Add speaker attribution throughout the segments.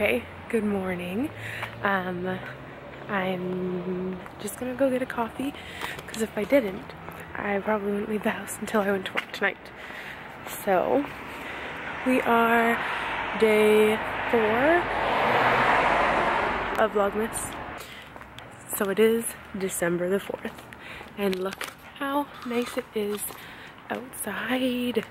Speaker 1: Okay, good morning. Um, I'm just gonna go get a coffee because if I didn't, I probably wouldn't leave the house until I went to work tonight. So, we are day four of Vlogmas. So it is December the 4th. And look how nice it is outside.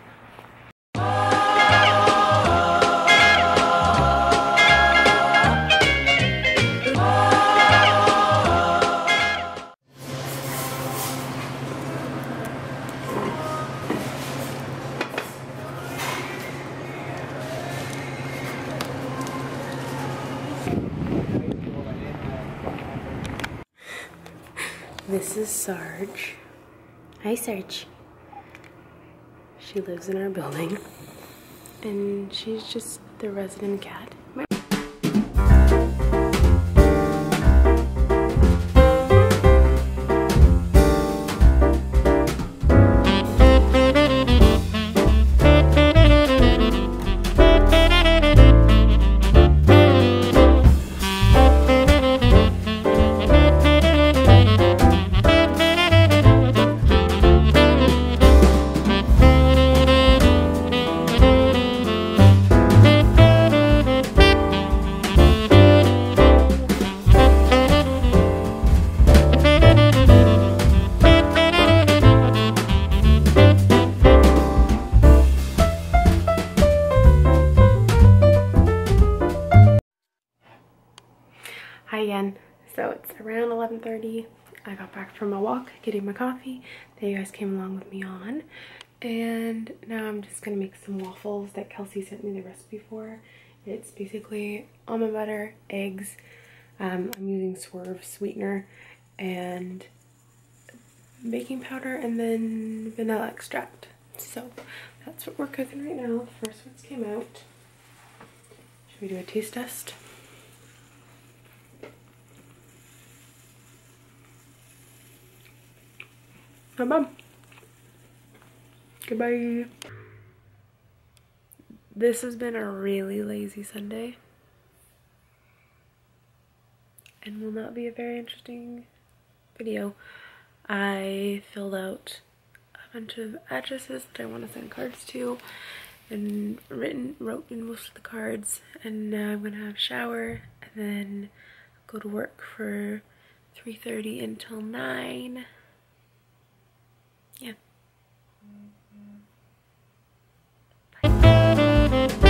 Speaker 1: Sarge. Hi, Sarge. She lives in our building, and she's just the resident cat. 11.30. I got back from a walk, getting my coffee that you guys came along with me on. And now I'm just gonna make some waffles that Kelsey sent me the recipe for. It's basically almond butter, eggs. Um, I'm using Swerve sweetener and baking powder and then vanilla extract. So that's what we're cooking right now. The first ones came out. Should we do a taste test? Bye Goodbye. This has been a really lazy Sunday. And will not be a very interesting video. I filled out a bunch of addresses that I want to send cards to and written wrote in most of the cards and now I'm gonna have a shower and then go to work for 3.30 until 9 Bye.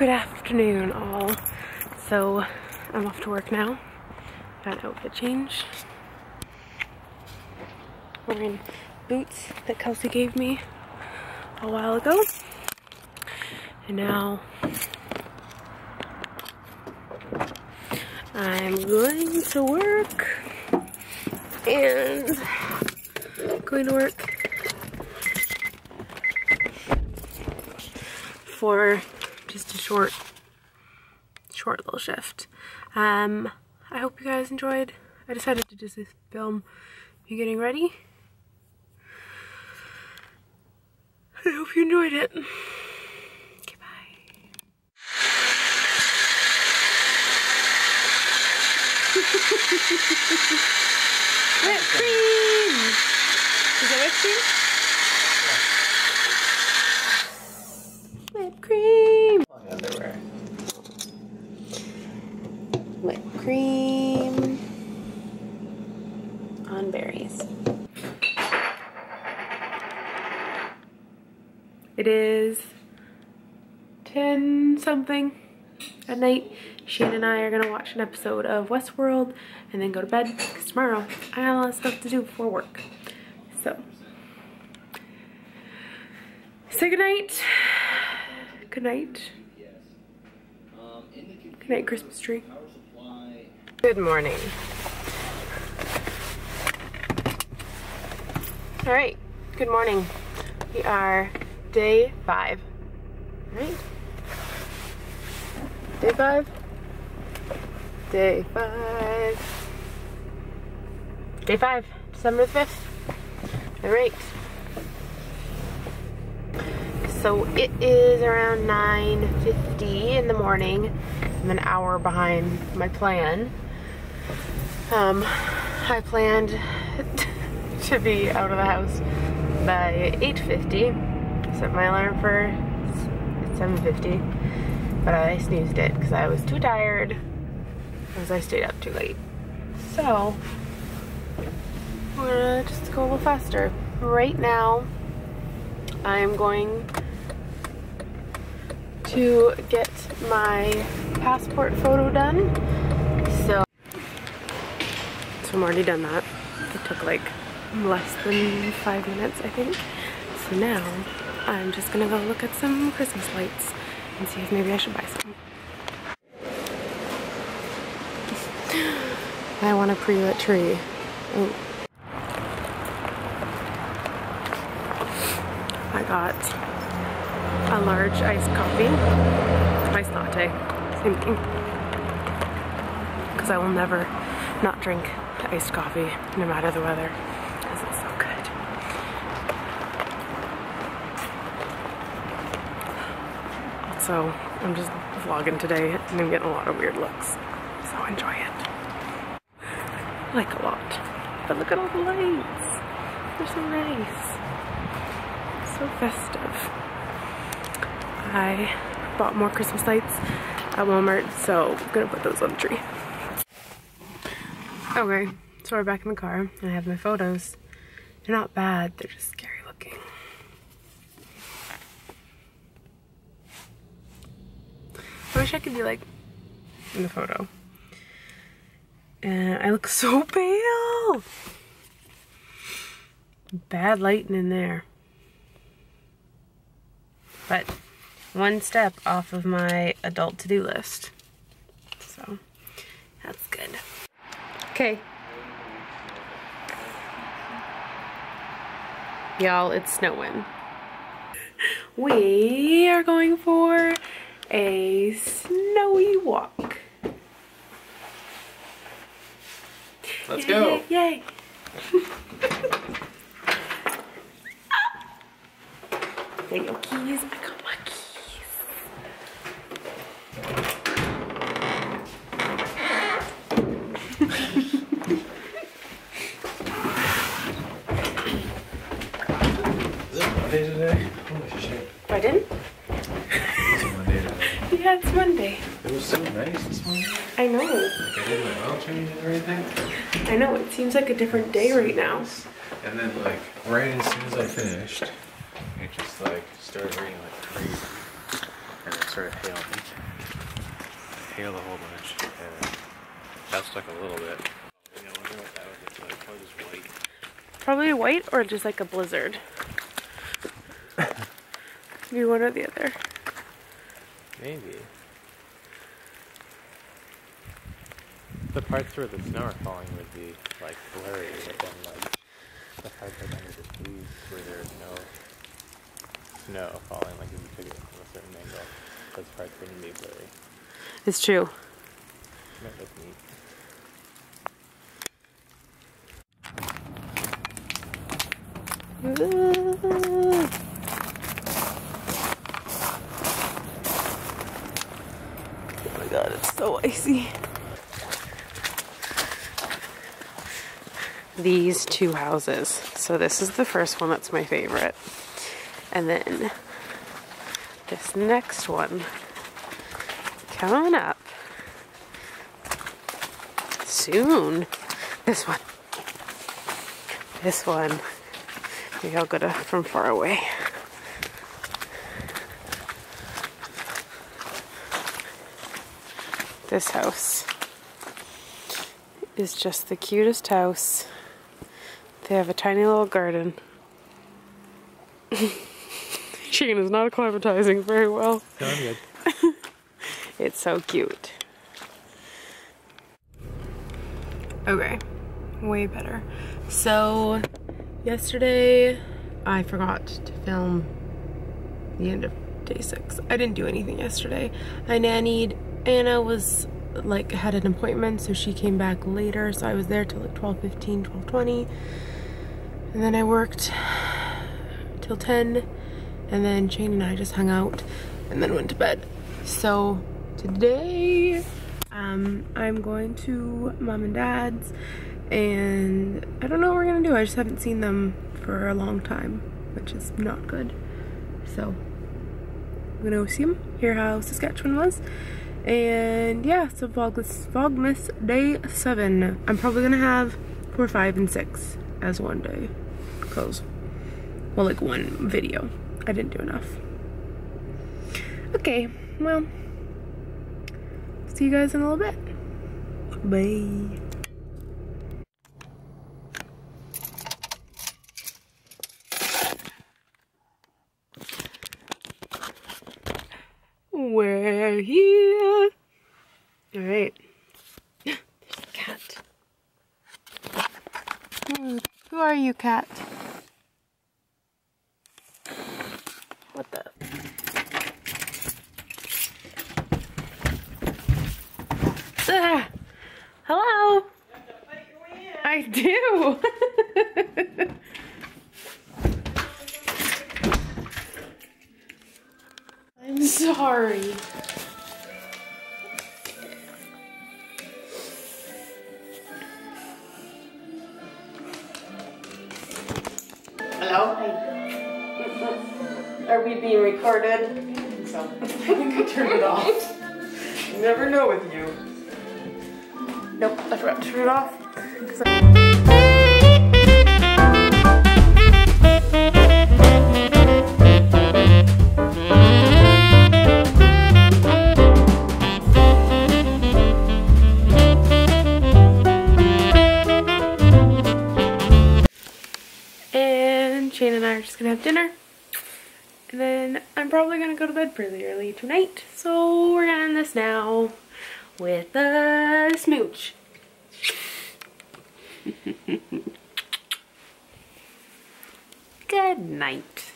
Speaker 1: Good afternoon all. So I'm off to work now. Got an outfit change. Wearing boots that Kelsey gave me a while ago. And now I'm going to work and going to work for short, short little shift. Um, I hope you guys enjoyed. I decided to just film you getting ready. I hope you enjoyed it. Whipped cream! Is that whipped cream? Whipped cream!
Speaker 2: Underwear.
Speaker 1: Whipped cream on berries. It is 10 something at night. Shane and I are gonna watch an episode of Westworld and then go to bed because tomorrow I got a lot of stuff to do before work. So, say good night. Good night. Good night, Christmas tree. Good morning. All right, good morning. We are day five, right? Day five? Day five. Day five, December the 5th. All right. So it is around 9.50 in the morning. I'm an hour behind my plan. Um, I planned to be out of the house by 8.50. Set my alarm for 7.50, but I snoozed it because I was too tired because I stayed up too late. So, we're gonna just go a little faster. Right now, I'm going to get my passport photo done. So, so I'm already done that. It took like less than five minutes, I think. So now I'm just gonna go look at some Christmas lights and see if maybe I should buy some. I want a pre-lit tree. Oh. I got a large iced coffee, iced latte, same thing. Because I will never not drink iced coffee, no matter the weather, because it's so good. Also, I'm just vlogging today and I'm getting a lot of weird looks, so enjoy it. I like a lot. But look at all the lights. They're so nice. So festive. I bought more Christmas lights at Walmart, so I'm gonna put those on the tree. Okay, so we're back in the car. I have my photos. They're not bad, they're just scary looking. I wish I could be like in the photo. And I look so pale! Bad lighting in there. But one step off of my adult to-do list. So, that's good. Okay. Y'all, it's snowing. We are going for a snowy walk.
Speaker 2: Let's
Speaker 1: Yay,
Speaker 2: go.
Speaker 1: Yay! There your keys. I got my keys.
Speaker 2: Is it today? Holy shit.
Speaker 1: Pardon?
Speaker 2: It's Monday today.
Speaker 1: Yeah, it's Monday.
Speaker 2: It was so nice this morning.
Speaker 1: I know.
Speaker 2: Like I did my oil change and everything.
Speaker 1: I know. It seems like a different day right now.
Speaker 2: And then like right as soon as I finished, it just like started raining like crazy. And it started hailing. hail a whole bunch. And that stuck a little bit. Yeah, I wonder what that would look like. Probably white.
Speaker 1: Probably white or just like a blizzard. Be one or the other.
Speaker 2: Maybe. The parts where the snow are falling would be like blurry, but then like the parts like under the trees where there's no snow falling, like if you took it from a certain angle, those parts wouldn't be blurry.
Speaker 1: It's true.
Speaker 2: That neat.
Speaker 1: Oh god, it's so icy. These two houses. So this is the first one that's my favorite. And then this next one coming up soon. This one. This one. Maybe I'll go to from far away. This house is just the cutest house. They have a tiny little garden. Shane is not acclimatizing very well.
Speaker 2: No, I'm good.
Speaker 1: It's so cute. Okay, way better. So, yesterday I forgot to film the end of day six. I didn't do anything yesterday. I nannied. Anna was like had an appointment, so she came back later. So I was there till like 12:15, 12:20, and then I worked till 10, and then Shane and I just hung out, and then went to bed. So today, um, I'm going to mom and dad's, and I don't know what we're gonna do. I just haven't seen them for a long time, which is not good. So I'm gonna go see them, hear how Saskatchewan was, and yeah. So Vlogmas, Vlogmas day seven. I'm probably gonna have four, five, and six as one day, cause well, like one video. I didn't do enough. Okay, well, see you guys in a little bit. Bye. We're here. All right. There's the cat. Hmm, Who are you, cat? Are we being recorded?
Speaker 3: So I think I turned it off. You never know with you.
Speaker 1: Nope, I forgot to turn it off. Probably gonna go to bed pretty early tonight. So we're gonna end this now with a smooch. Good night.